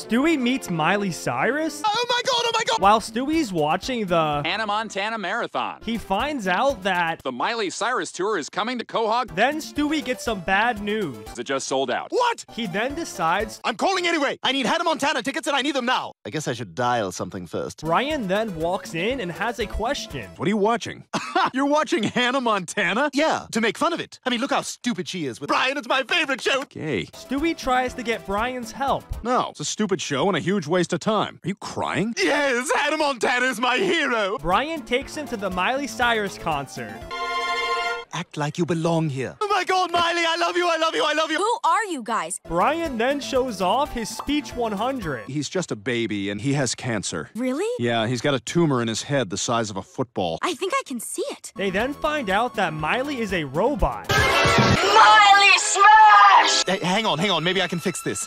Stewie meets Miley Cyrus? Oh my god, oh my god! While Stewie's watching the Hannah Montana Marathon. he finds out that The Miley Cyrus tour is coming to Quahog. then Stewie gets some bad news. It just sold out. What? He then decides I'm calling anyway. I need Hannah Montana tickets and I need them now. I guess I should dial something first. Brian then walks in and has a question. What are you watching? You're watching Hannah Montana? Yeah, to make fun of it. I mean, look how stupid she is with Brian. It's my favorite show. Okay. Stewie tries to get Brian's help. No, it's a stupid show and a huge waste of time. Are you crying? Yes, Hannah Montana is my hero. Brian takes him to the Miley Cyrus concert. Act like you belong here. Oh my god, Miley, I love you, I love you, I love you. Who are you guys? Brian then shows off his Speech 100. He's just a baby and he has cancer. Really? Yeah, he's got a tumor in his head the size of a football. I think I can see it. They then find out that Miley is a robot. Miley Smash! Hey, hang on, hang on, maybe I can fix this.